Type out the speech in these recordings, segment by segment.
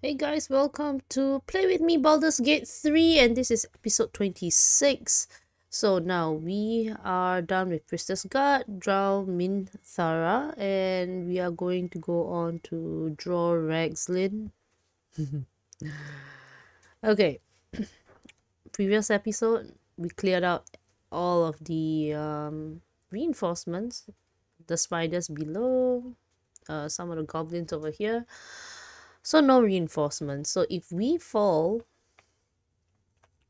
Hey guys, welcome to Play With Me Baldur's Gate 3 and this is episode 26. So now we are done with Priestess Gut, Drow Minthara and we are going to go on to Dror Ragzlin. okay, previous episode we cleared out all of the um, reinforcements, the spiders below, uh, some of the goblins over here so no reinforcements. So if we fall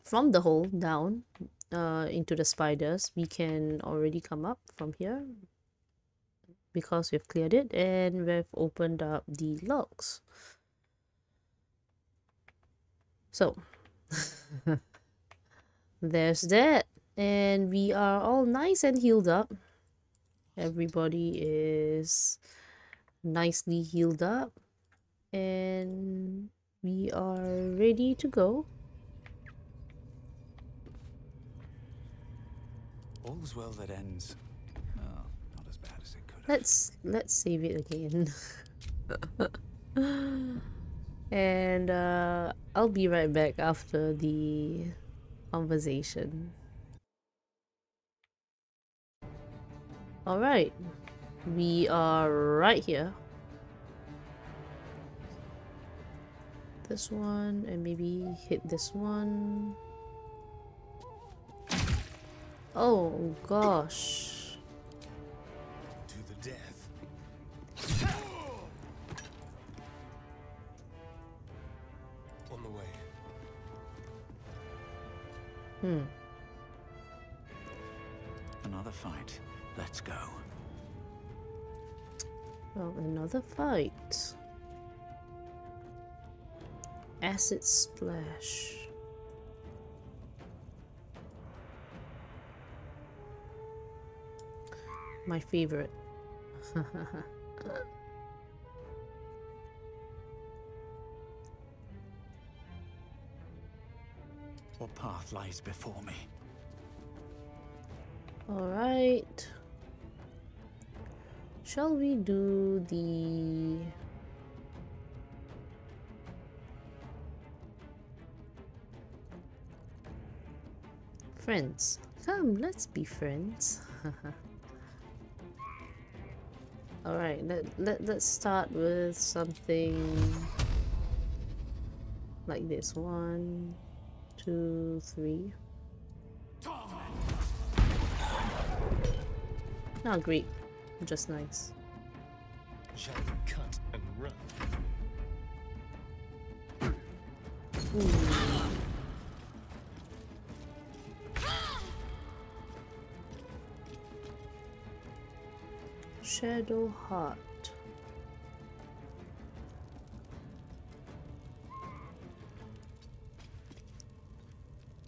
from the hole down uh, into the spiders, we can already come up from here because we've cleared it and we've opened up the logs. So there's that and we are all nice and healed up. Everybody is nicely healed up and we are ready to go. All's well that ends. Oh, not as bad as it could have. Let's let's save it again. and uh, I'll be right back after the conversation. Alright, we are right here. This one and maybe hit this one. Oh gosh. To the death. On the way. Hmm. Another fight. Let's go. Well, another fight. Acid Splash. My favorite. what path lies before me? Alright. Shall we do the friends. Come, let's be friends. Alright, let, let, let's start with something like this. One, two, three. Not oh, great, just nice. Shall we cut and run? Ooh. Shadow Heart.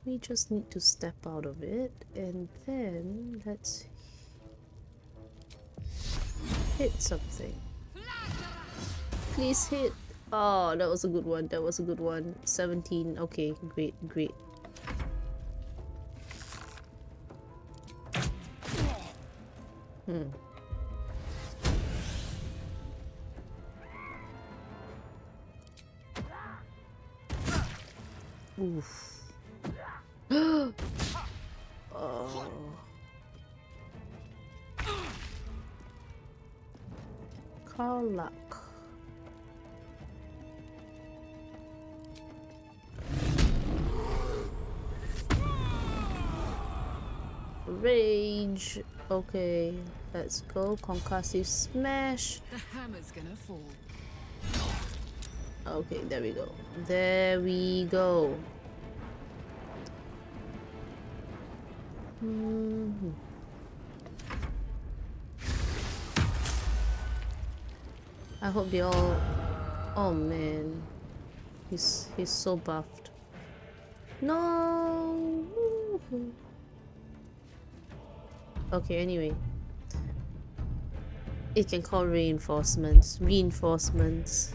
We just need to step out of it and then let's hit something. Please hit. Oh, that was a good one. That was a good one. 17. Okay, great, great. Hmm. Oof. oh. Karlach. Rage. Okay, let's go. Concussive smash. The hammer's gonna fall. Okay, there we go. There we go. Mm -hmm. I hope they all... Oh man. He's, he's so buffed. No! Okay, anyway. It can call reinforcements. Reinforcements.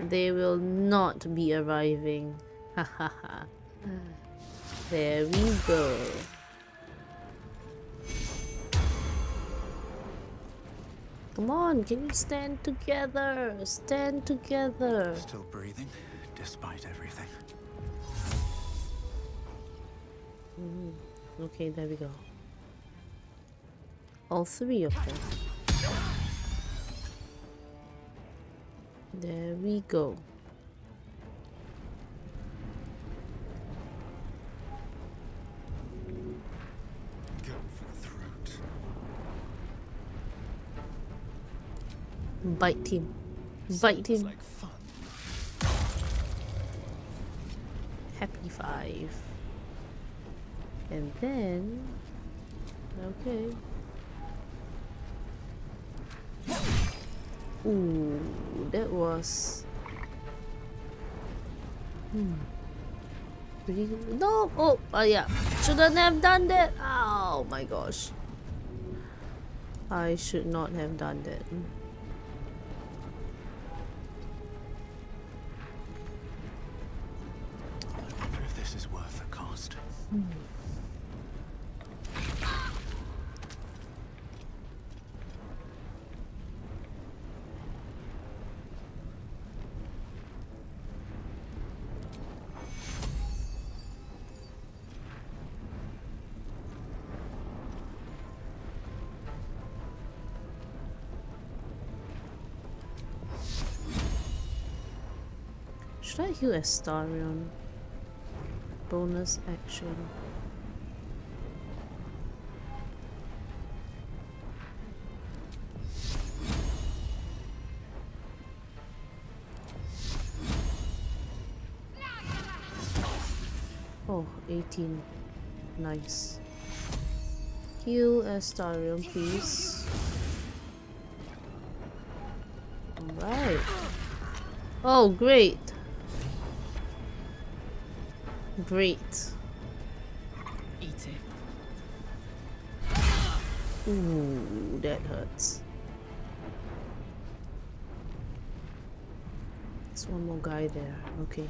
They will not be arriving. Hahaha. there we go. Come on, can you stand together? Stand together. Still breathing, despite everything. Mm, okay, there we go. All three of them. There we go. Go for the throat. Bite him. Bite him. like fun. Happy five. And then... Okay. Ooh, that was... Hmm. Pretty. No! Oh, uh, yeah. Shouldn't have done that. Oh my gosh. I should not have done that. I Astarion? Bonus action. Oh, 18. Nice. Heal Astarion, please. Alright. Oh, great. Great. Eat it. Ooh, that hurts. There's one more guy there. Okay.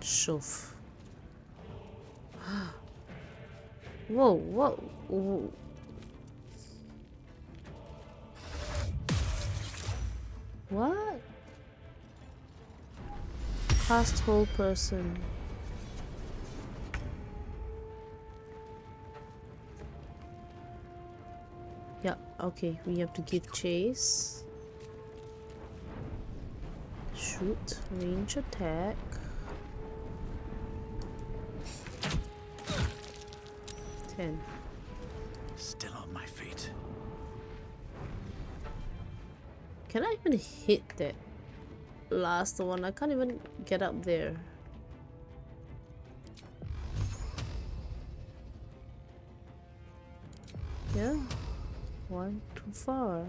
Shove. Whoa, whoa, whoa. What? Past whole person. Yeah, okay, we have to give chase. Shoot, range attack. Ten. Can I even hit that last one? I can't even get up there. Yeah, one too far.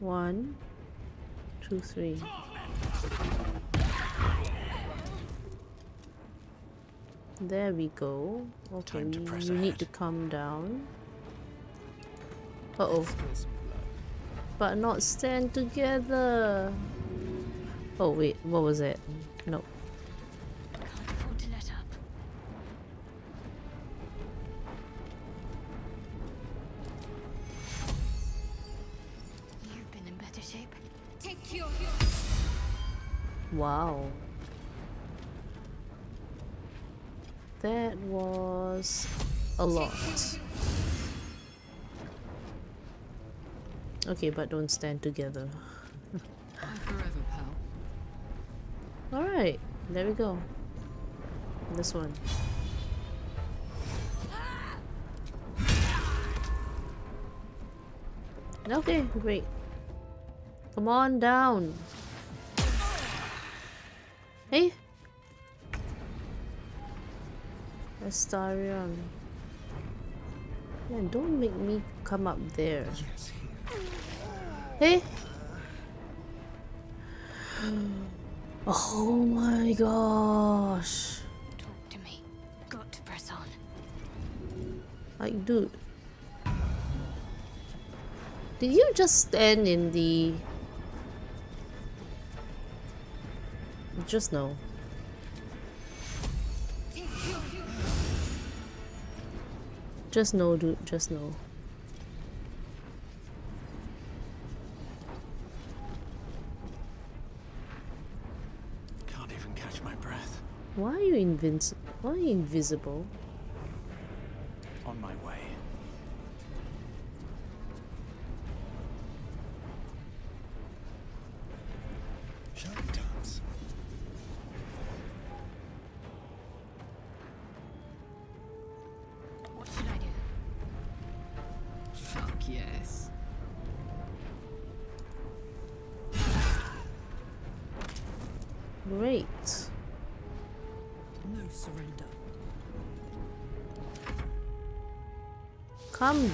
One, two, three. There we go. Okay, Time to we, press we need to calm down. Uh oh. But not stand together. Oh wait, what was it? No. Can't afford to let up. You've been in better shape. Take your Wow. That was a lot. Okay, but don't stand together. Alright, there we go. This one. Okay, great. Come on down. Hey! Astarion. Man, don't make me come up there. Yes. Hey! Oh my gosh. Talk to me. Got to press on. Like, dude. Did you just stand in the... Just no. Just no, dude. Just no. Can't even catch my breath. Why are you invinci- Why are you invisible? On my way.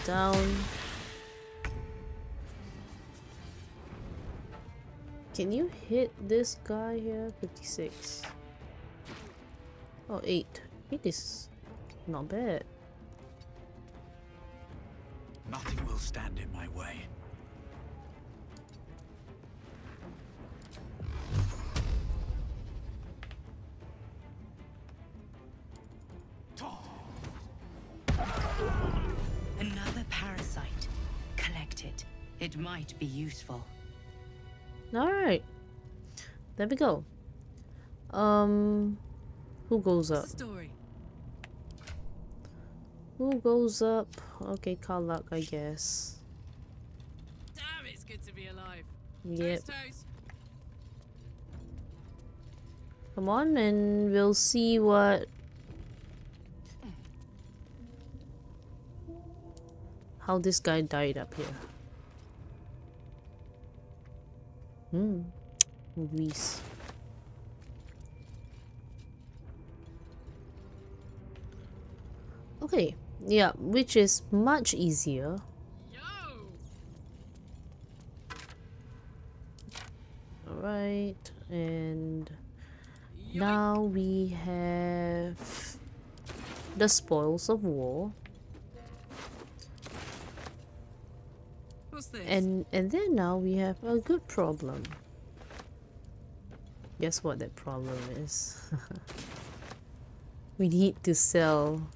Down. Can you hit this guy here? 56. Oh, 8. 8 is not bad. Nothing will stand in my way. Might be useful. Alright. There we go. Um, who goes up? Story? Who goes up? Okay, Karlach, I guess. Damn, it's good to be alive. Yep. Toast, toast. Come on, and we'll see what. How this guy died up here. Hmm. Movies. Okay, yeah, which is much easier. Alright, and now we have the spoils of war. This? And and then now we have a good problem. Guess what that problem is? we need to sell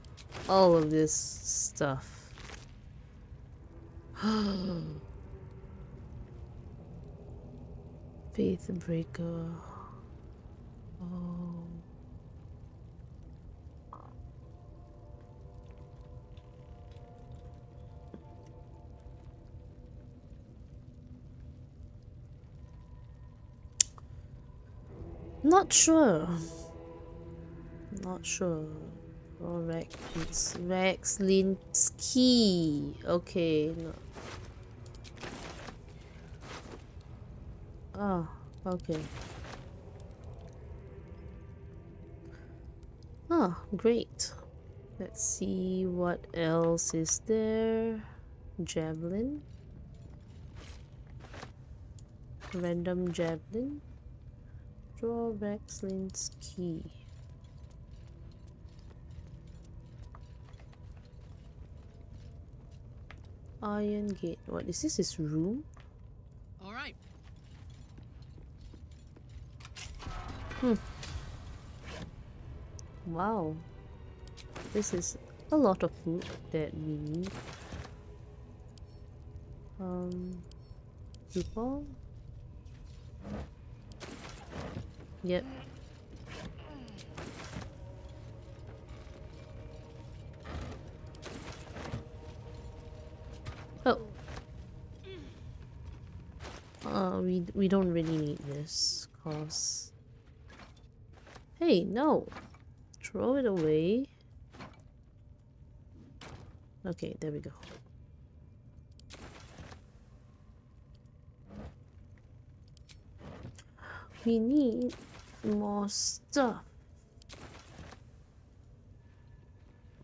all of this stuff. Faith breaker. Oh. Not sure. Not sure. Oh, Rex, it's Rex Linsky. Okay. No. Ah, okay. Ah, great. Let's see what else is there. Javelin. Random javelin. Dror Ragzlin's key. Iron gate. What is this? His room? All right. hmm Wow. This is a lot of food that we need. Um, people. Yep. Oh. Uh, we we don't really need this, cause. Hey, no. Throw it away. Okay, there we go. We need more stuff.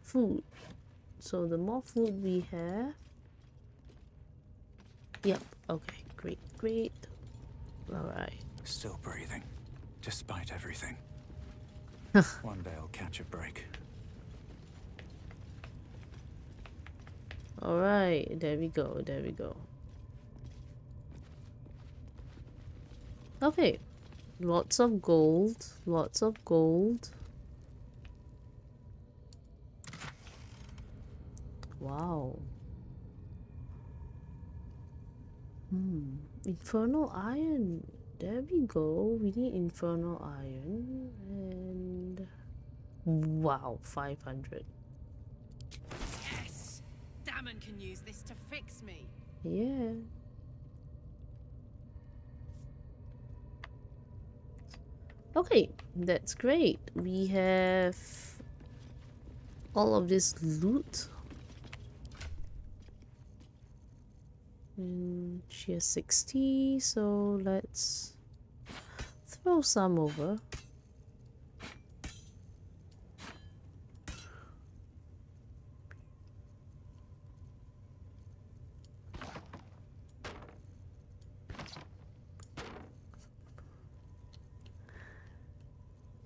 Food. So the more food we have... Yep, okay, great, great. Alright. Still breathing, despite everything. One day I'll catch a break. Alright, there we go, there we go. Okay, Lots of gold. Lots of gold. Wow. Hmm. Infernal iron. There we go. We need infernal iron. And. Wow, 500. Yes! Dammon can use this to fix me. Yeah. Okay, that's great. We have all of this loot. And she has 60, so let's throw some over.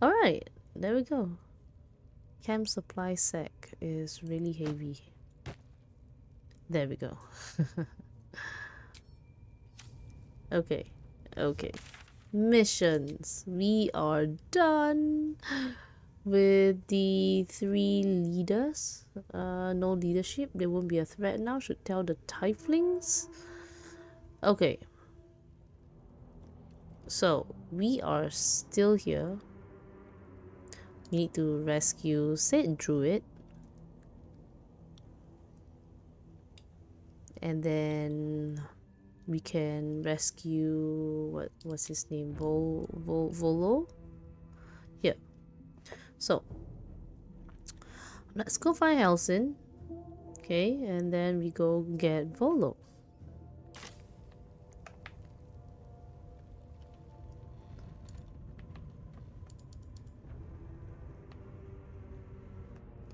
Alright, there we go. Camp supply sack is really heavy. There we go. okay, okay. Missions. We are done with the three leaders. Uh, no leadership. They won't be a threat now. Should tell the Tieflings. Okay. So, we are still here. Need to rescue St. Druid. And then we can rescue what was his name? Vol, Vol Volo? Yeah. So let's go find Halsin. Okay, and then we go get Volo.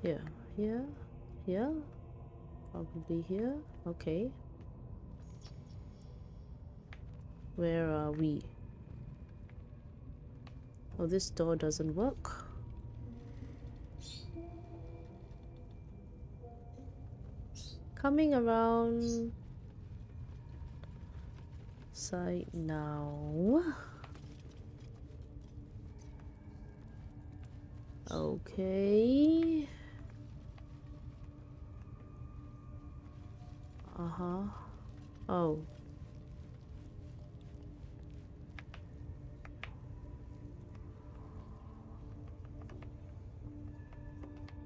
Here, here, here, probably here. Okay. Where are we? Oh, this door doesn't work. Coming around side now. Okay. Uh-huh. Oh.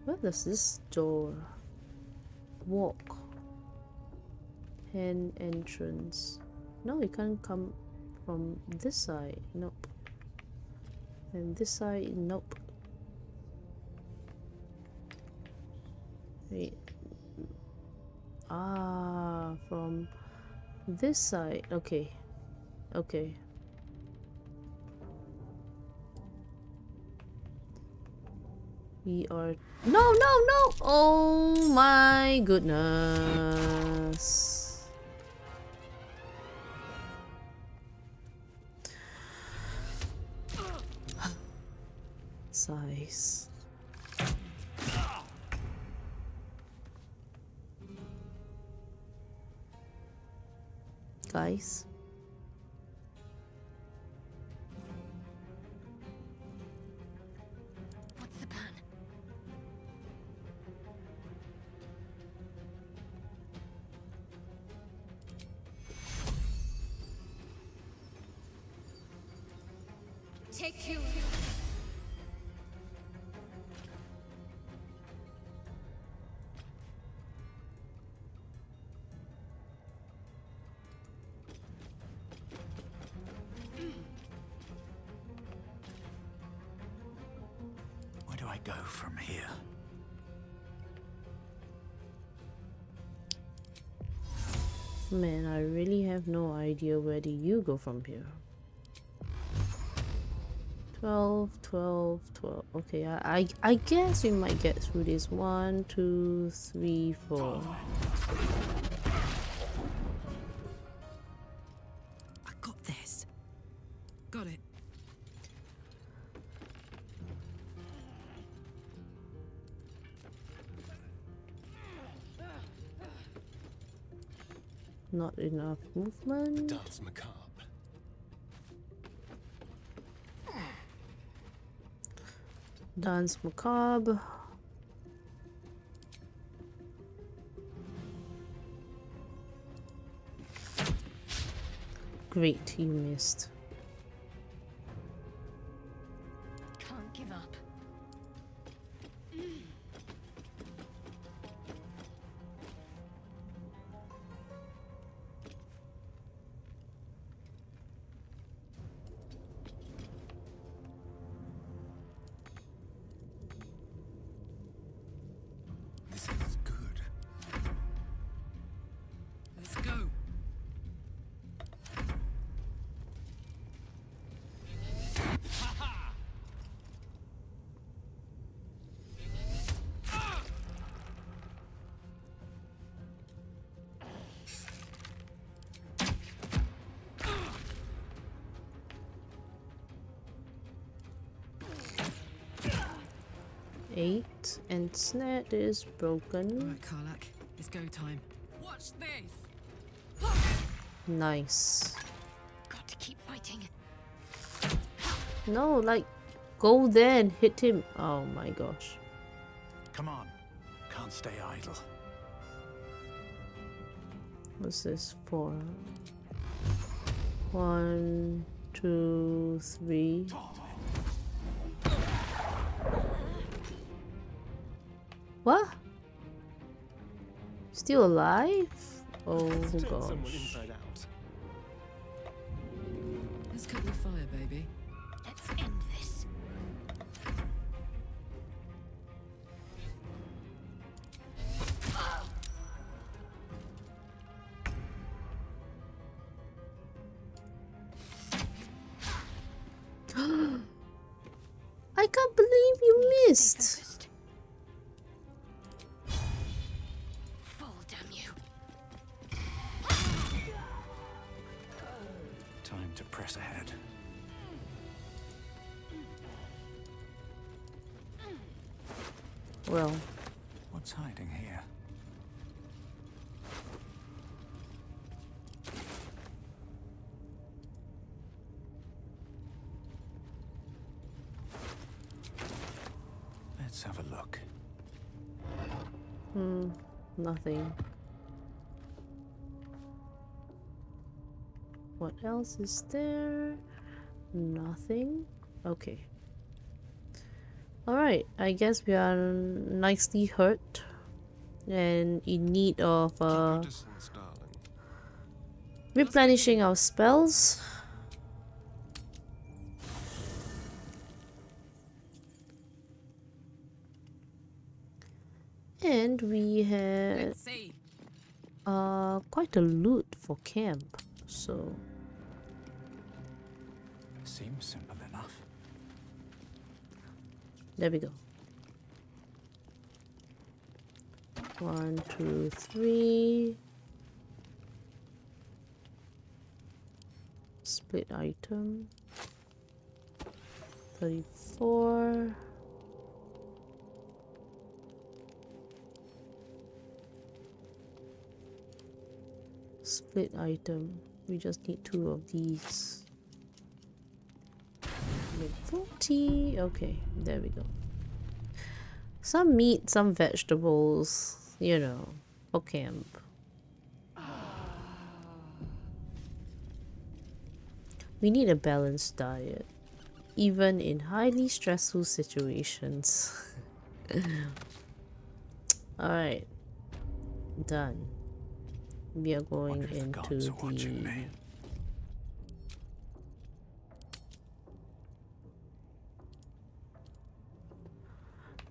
Where does this door walk? Hand entrance. No, you can't come from this side. Nope. And this side, nope. Wait. Ah, from this side. Okay. Okay. We are... No, no, no! Oh my goodness. Size. Guys. Man, I really have no idea where do you go from here. 12, 12, 12. Okay, I, I, I guess we might get through this. One, two, three, four. not enough movement. Dance macabre. Dance macabre. Great, you missed. Eight, and Snat is broken. Right, Karlach. It's go time. Watch this. Nice. Got to keep fighting. No, like, go there and hit him. Oh my gosh. Come on. Can't stay idle. What's this for? One, two, three. What? Still alive? Oh Turn someone gosh. inside out. Let's cut the fire, baby. Let's end this. I can't believe you missed. Nothing. What else is there? Nothing. Okay. Alright, I guess we are nicely hurt and in need of uh, replenishing our spells. Quite a loot for camp, so Seems simple enough. there we go. One, two, three. Split item. Thirty-four. Split item. We just need two of these. Make 40. Okay, there we go. Some meat, some vegetables, you know, for camp. Um. We need a balanced diet, even in highly stressful situations. Alright, done. We are going Wonder if the into the.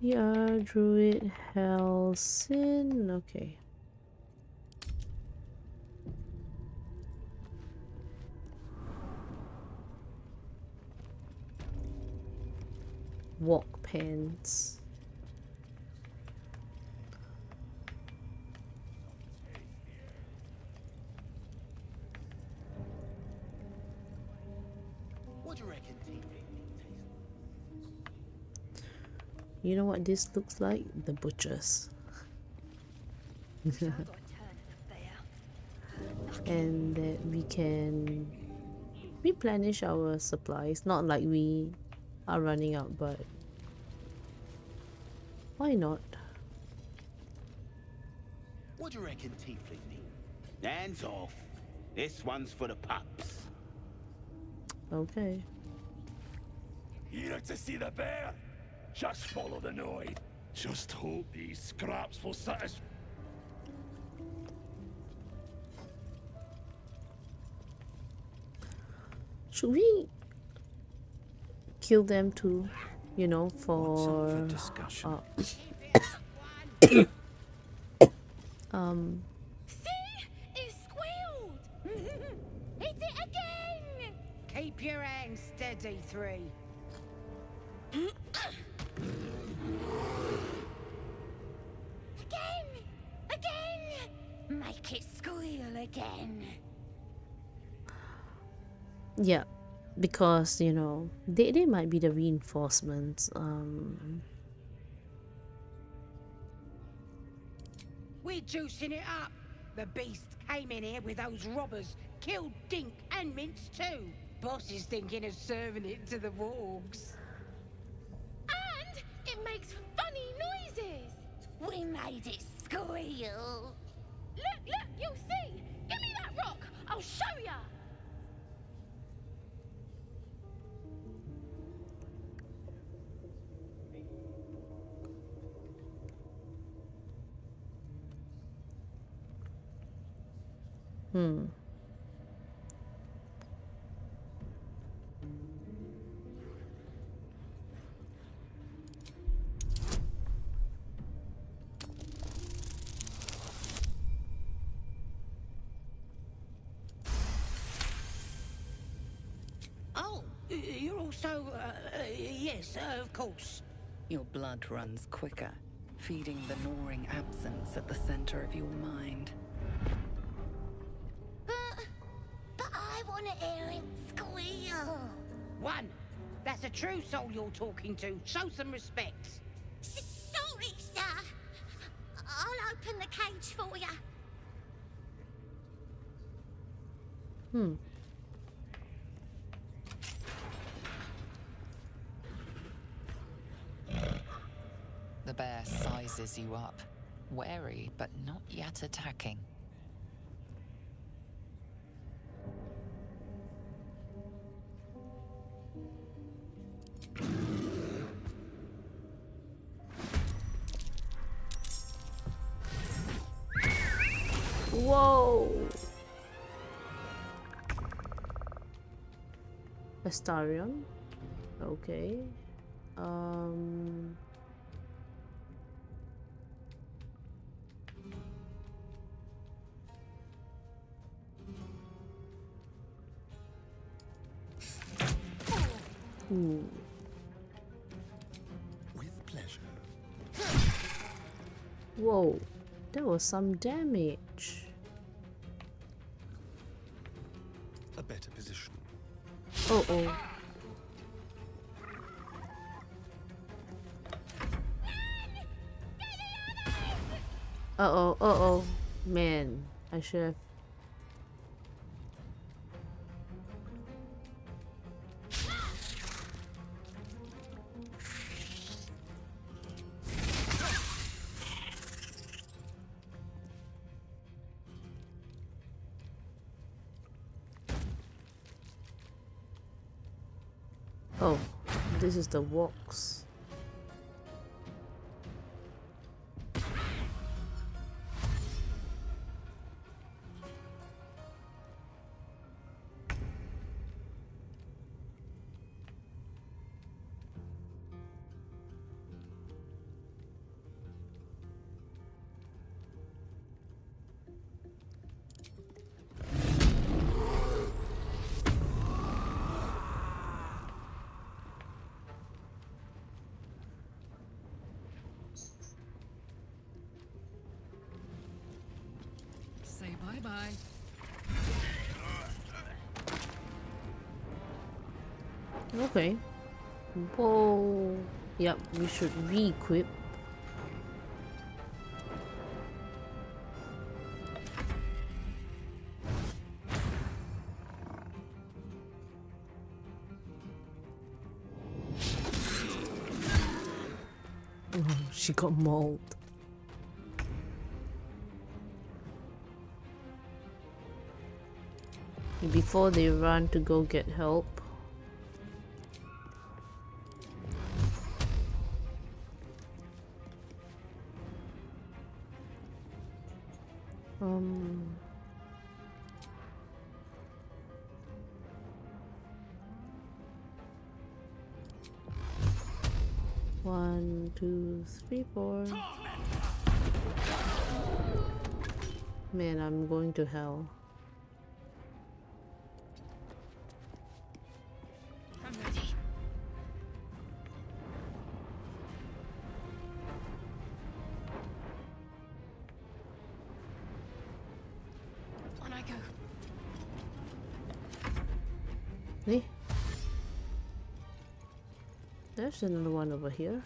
Yeah, Druid Halsin. Okay. Walk pants. You know what this looks like? The butchers. and that we can replenish our supplies. Not like we are running out, but Why not? What do you reckon Tiefling need? Hands off. This one's for the pups. Okay. Here to see the bear? Just follow the noise. Just hope these scraps will satisfy. Should we kill them too? You know, for for discussion? uh, um See? It squealed! Hit it again! Keep your hands steady, three. Again. yeah, because you know they they might be the reinforcements. Um, We're juicing it up. The beast came in here with those robbers, killed Dink and Mince too. Boss is thinking of serving it to the wargs. And it makes funny noises! We made it squeal! Look, look, you'll see! I'll show ya! hmm. Also, uh, uh, yes, uh, of course. Your blood runs quicker, feeding the gnawing absence at the center of your mind. But, but I want to hear it squeal! One. That's a true soul you're talking to. Show some respect. S- sorry, sir! I'll open the cage for ya. Hmm. The bear sizes you up, wary but not yet attacking. Whoa! Astarion. Okay. Um. Ooh. With pleasure. Whoa, that was some damage. A better position. Oh oh. Uh oh, uh oh. Man, I should have. Oh, this is the walks. Okay. Whoa. Yep, we should re-equip. Oh, she got mauled. Before they run to go get help. One, two, three, four. Man, I'm going to hell. Another one over here.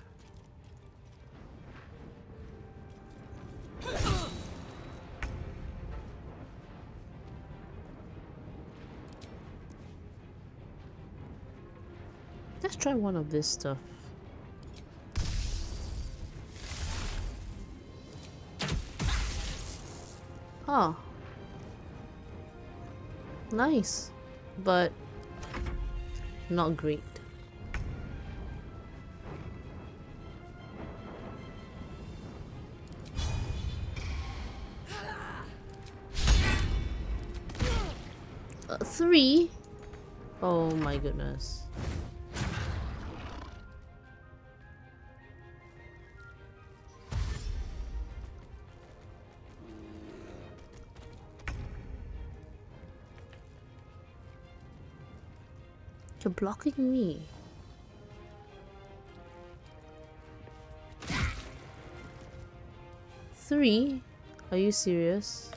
Let's try one of this stuff. Ah. Nice. But not great. Three? Oh my goodness. You're blocking me. Three? Are you serious?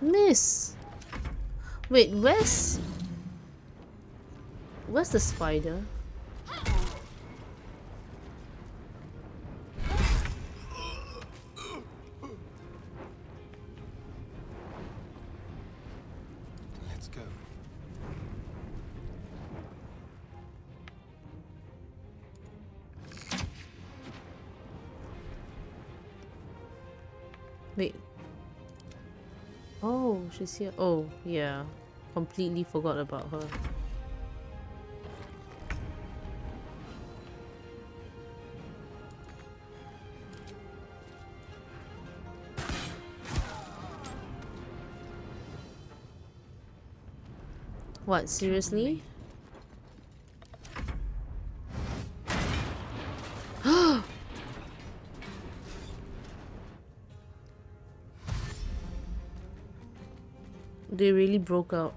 Miss! Wait, where's... Where's the spider? She's here. Oh, yeah. Completely forgot about her. What, seriously? Broke out.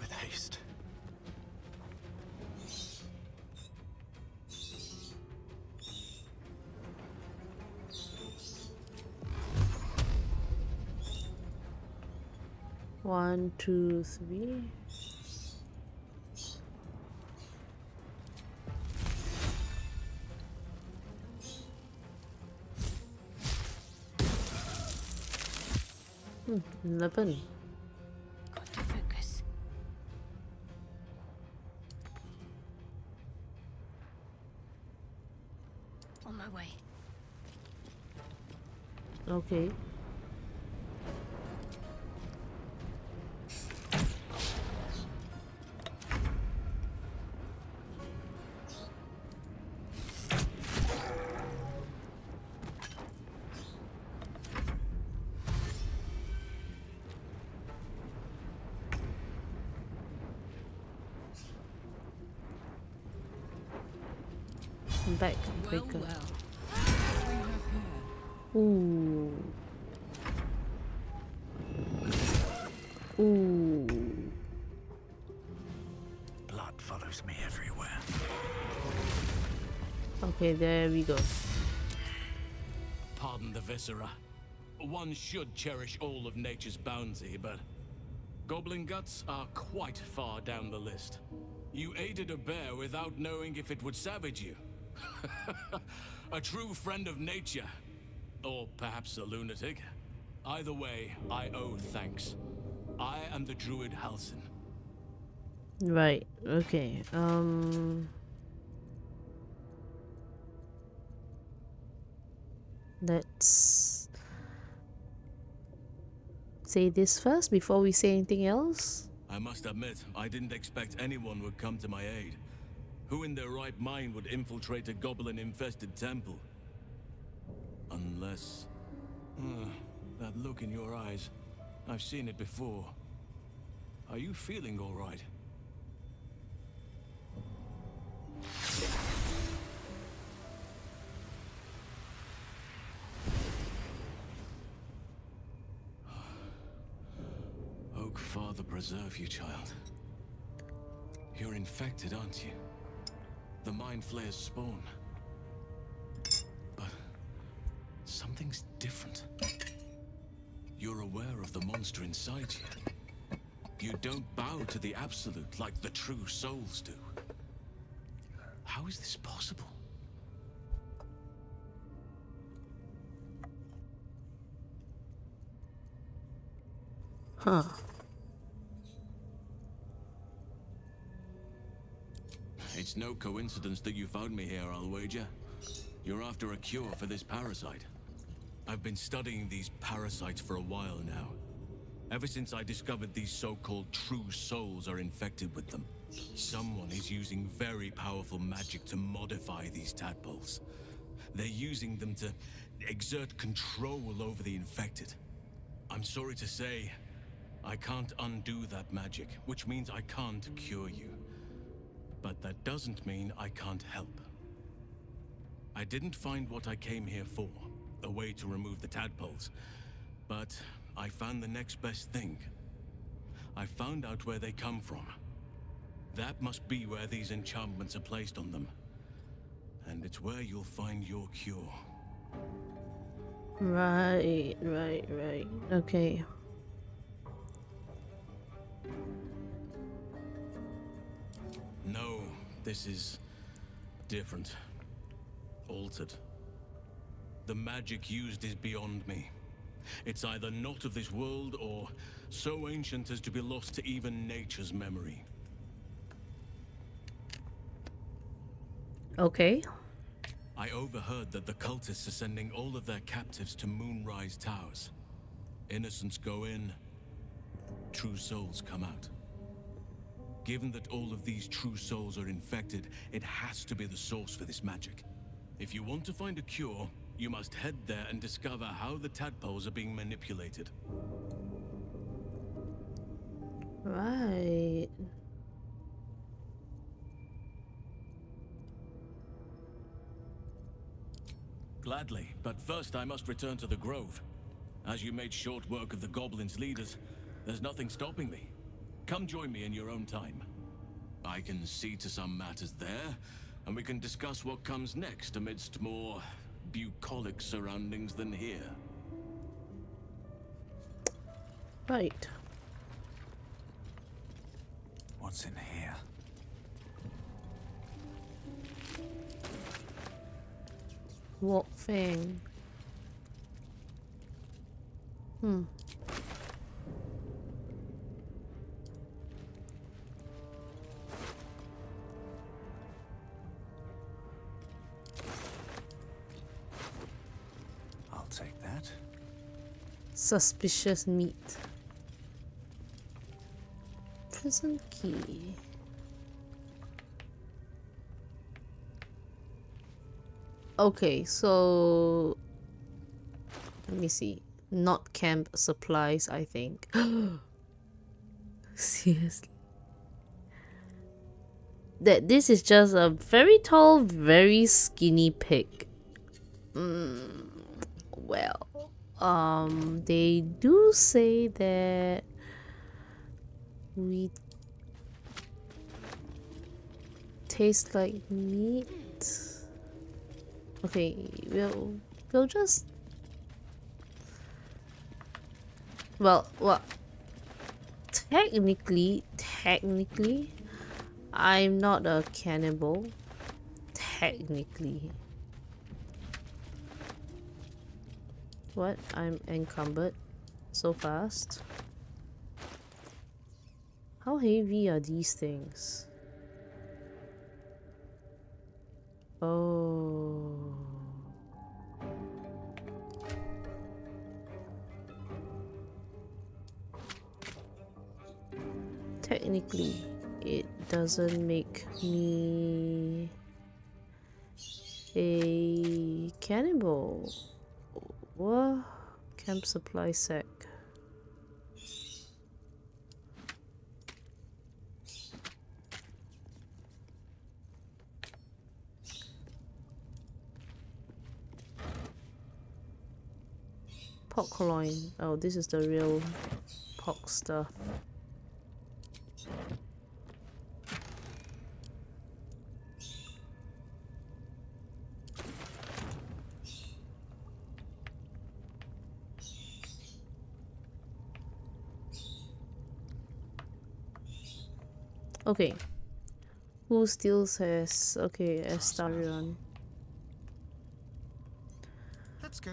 With haste. One, two, three. Hmm, eleven. Got to focus. On my way. Okay. There we go. Pardon the viscera. One should cherish all of nature's bounty, but goblin guts are quite far down the list. You aided a bear without knowing if it would savage you. a true friend of nature. Or perhaps a lunatic. Either way, I owe thanks. I am the druid Halsin. Right, okay. Um Let's say this first before we say anything else. I must admit, I didn't expect anyone would come to my aid. Who in their right mind would infiltrate a goblin-infested temple? Unless... Uh, that look in your eyes. I've seen it before. Are you feeling all right? Preserve you, child. You're infected, aren't you? The Mind Flayer's spawn. But something's different. You're aware of the monster inside you. You don't bow to the Absolute like the true souls do. How is this possible? Huh. It's no coincidence that you found me here, I'll wager. You're after a cure for this parasite. I've been studying these parasites for a while now. Ever since I discovered these so-called true souls are infected with them. Someone is using very powerful magic to modify these tadpoles. They're using them to exert control over the infected. I'm sorry to say, I can't undo that magic, which means I can't cure you. But that doesn't mean I can't help. I didn't find what I came here for, a way to remove the tadpoles. But I found the next best thing. I found out where they come from. That must be where these enchantments are placed on them. And it's where you'll find your cure. Right, right, right. Okay. This is different. Altered. The magic used is beyond me. It's either not of this world or so ancient as to be lost to even nature's memory. Okay. I overheard that the cultists are sending all of their captives to Moonrise Towers. Innocents go in, true souls come out. Given that all of these true souls are infected, it has to be the source for this magic. If you want to find a cure, you must head there and discover how the tadpoles are being manipulated. Right. Gladly, but first I must return to the Grove. As you made short work of the Goblins' leaders, there's nothing stopping me. Come join me in your own time. I can see to some matters there, and we can discuss what comes next amidst more bucolic surroundings than here. Right. What's in here? What thing? Hmm. Suspicious meat. Prison key. Okay, so let me see. Not camp supplies, I think. Seriously. That this is just a very tall, very skinny pig. Mm, well, um, they do say that we taste like meat. Okay, we'll we'll just well, well, technically, technically, I'm not a cannibal. technically. What? I'm encumbered so fast. How heavy are these things? Oh. Technically, it doesn't make me a cannibal. What? Camp supply sack. Pork loin. Oh, this is the real pork stuff. Okay. Who still says okay, Astarion? Let's go.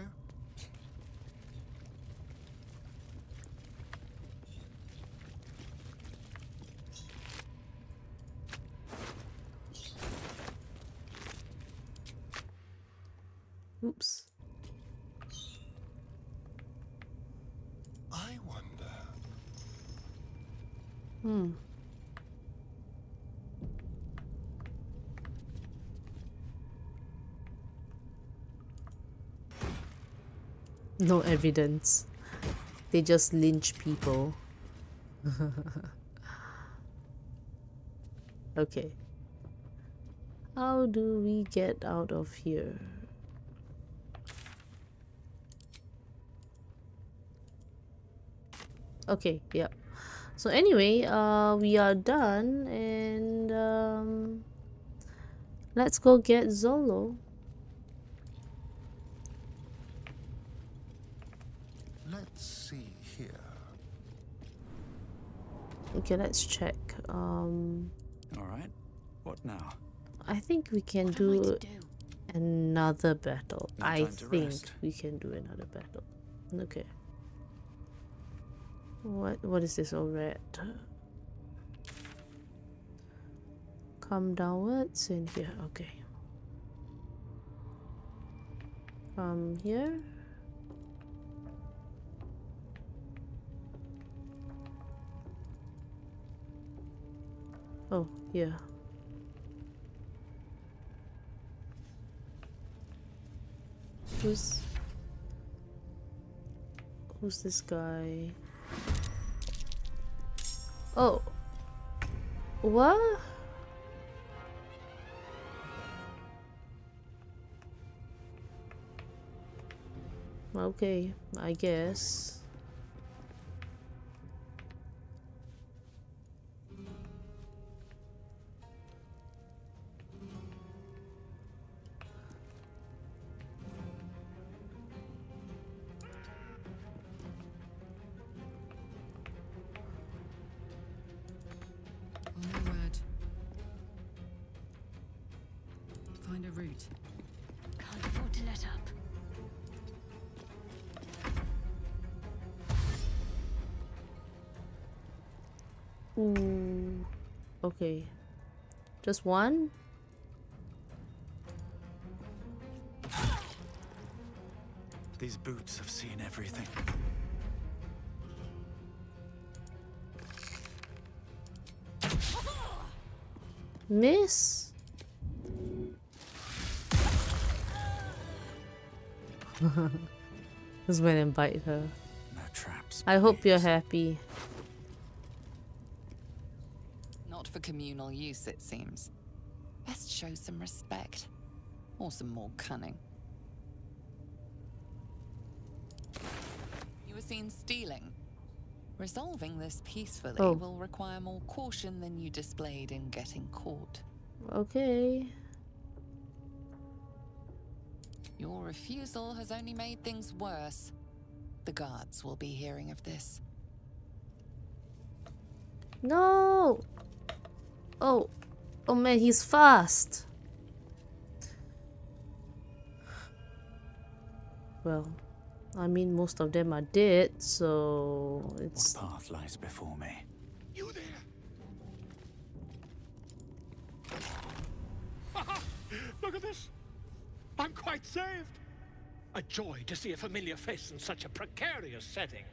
Oops. I wonder. Hmm. No evidence. They just lynch people. okay. How do we get out of here? Okay, yep. So anyway, uh, we are done and um, let's go get Volo. Let's see here. Okay, let's check. Um, All right. What now? I think we can do, another battle. No I think rest. we can do another battle. Okay. What what is this all red? Come downwards in here. Okay. Come here. Oh, yeah. Who's Who's this guy? Oh. What? Okay, I guess. Just one? These boots have seen everything. Miss? Went and bite her. No traps. I hope you're happy. Not for communal use, it seems. Best show some respect. Or some more cunning. You were seen stealing. Resolving this peacefully Oh. will require more caution than you displayed in getting caught. Okay. Your refusal has only made things worse. The guards will be hearing of this. No! Oh. Oh man, he's fast. Well, I mean most of them are dead, so it's What path lies before me? You there. Look at this. I'm quite saved. A joy to see a familiar face in such a precarious setting.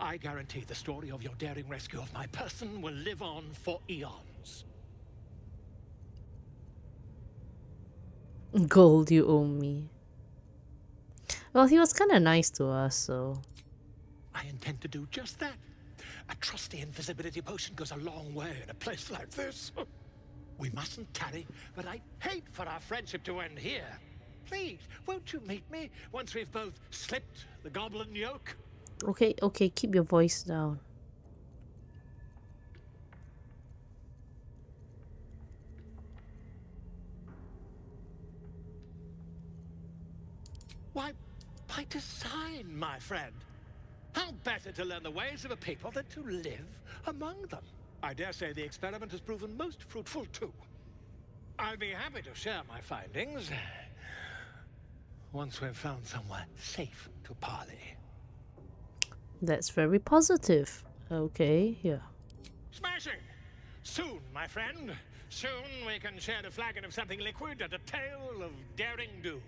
I guarantee the story of your daring rescue of my person will live on for eons. Gold you owe me. Well, he was kind of nice to us, so. I intend to do just that. A trusty invisibility potion goes a long way in a place like this. We mustn't tarry, but I'd hate for our friendship to end here. Please, won't you meet me once we've both slipped the goblin yoke? Okay, okay, keep your voice down. Why, by design, my friend. How better to learn the ways of a people than to live among them? I dare say the experiment has proven most fruitful, too. I'll be happy to share my findings once we've found somewhere safe to parley. That's very positive. Okay, yeah. Smashing! Soon, my friend. Soon we can share a flagon of something liquid and a tale of daring do.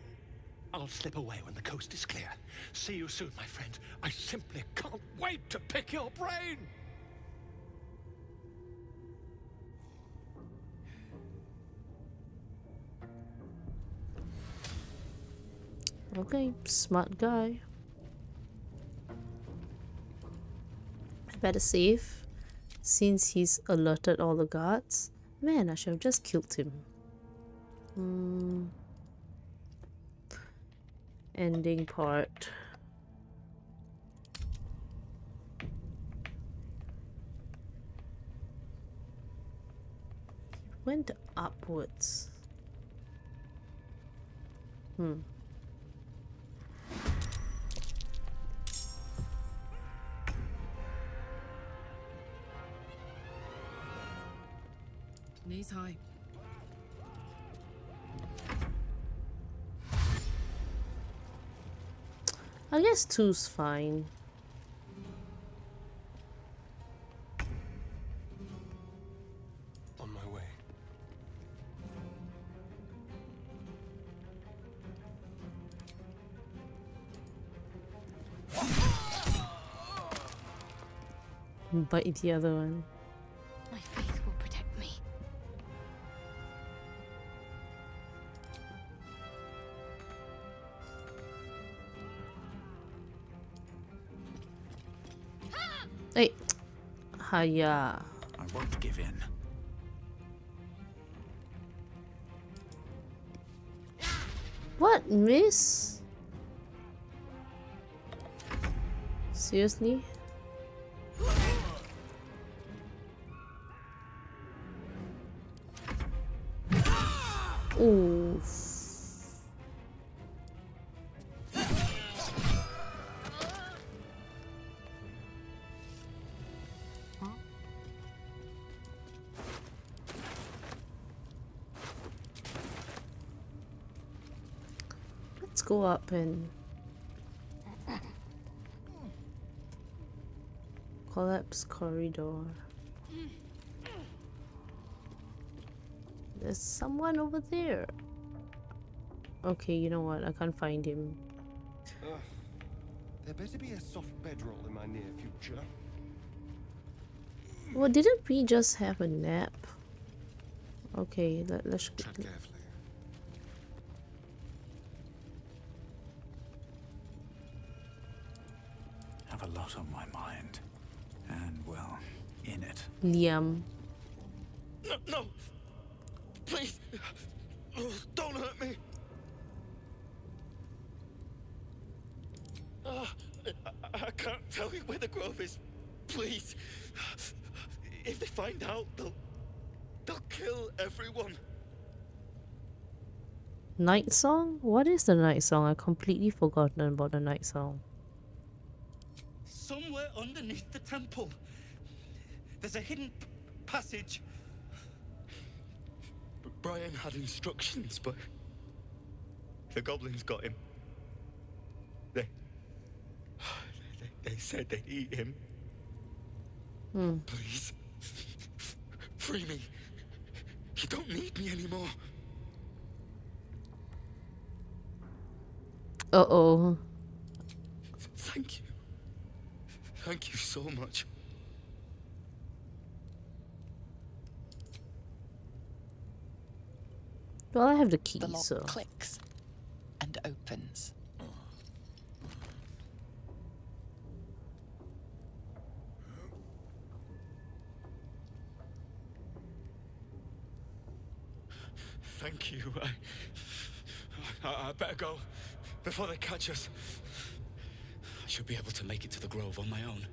I'll slip away when the coast is clear. See you soon, my friend. I simply can't wait to pick your brain! Okay, smart guy. I better save since he's alerted all the guards. Man, I should have just killed him. Hmm. Ending part. Went upwards. Hmm. Knees high. I guess two's fine. On my way. Bite the other one. Hiya. I won't give in. What, miss? Seriously? Up and collapse corridor. There's someone over there. Okay, you know what? I can't find him. Ugh. There better be a soft bedroll in my near future. Well, didn't we just have a nap? Okay, let, let's. Tread carefully. Have a lot on my mind. And, well, in it. Liam. No, no! Please! Oh, don't hurt me! Ah, I, I can't tell you where the grove is. Please. If they find out, they'll. they'll kill everyone. Night song? What is the night song? I completely forgotten about the night song. Somewhere underneath the temple. There's a hidden p- passage. Brian had instructions, but. the goblins got him. They. They said they'd eat him. Hmm. Please. Free me. You don't need me anymore. Uh oh. Thank you. Thank you so much. Well, I have the key, The lock so. clicks and opens. Thank you. I, I, I better go before they catch us. I should be able to make it to the grove on my own.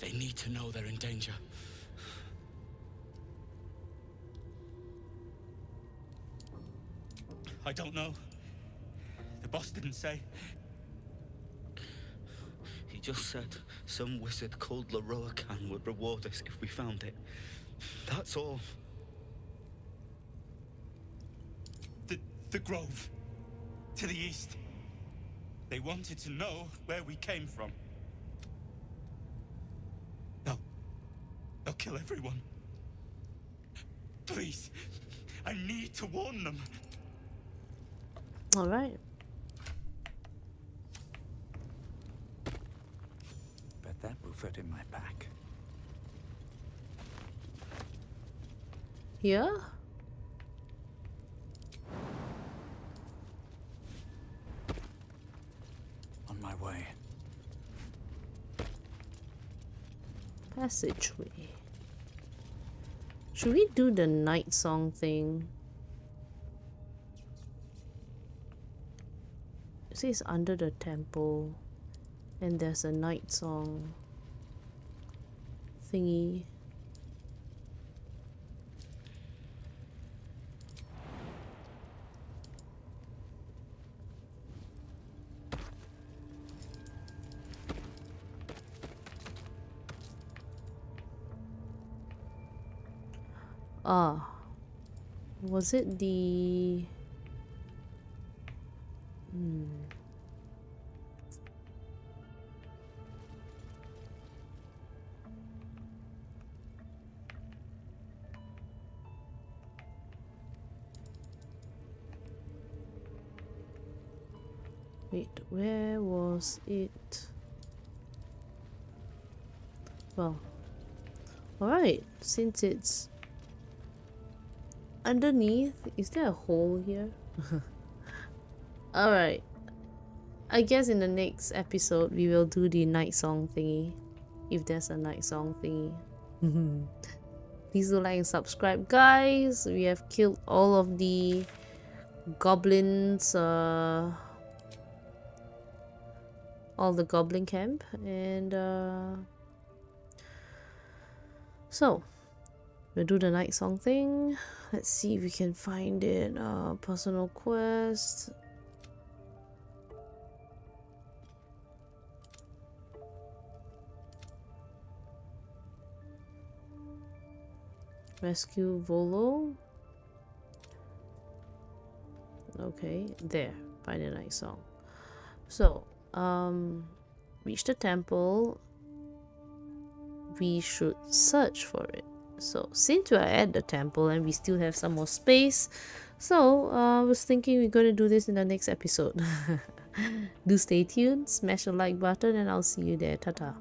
They need to know they're in danger. I don't know. The boss didn't say. He just said some wizard called Lorroakan would reward us if we found it. That's all. The, the grove. To the east. They wanted to know where we came from. They'll... They'll kill everyone. Please. I need to warn them. Alright. Bet that will fit in my pack. Here? My way. Passageway. Should we do the night song thing? It says under the temple and there's a night song thingy. Ah. Was it the... Hmm. Wait, where was it? Well, alright, since it's underneath, is there a hole here? Alright, I guess in the next episode we will do the night song thingy, if there's a night song thingy. Please do like and subscribe guys, we have killed all of the goblins, uh, all the goblin camp and uh, so we'll do the night song thing. Let's see if we can find it. Uh, personal quest. Rescue Volo. Okay there. Find the night song. So um reach the temple. We should search for it so since we are at the temple and we still have some more space so uh, I was thinking we're going to do this in the next episode. Do stay tuned smash the like button and I'll see you there. Ta-ta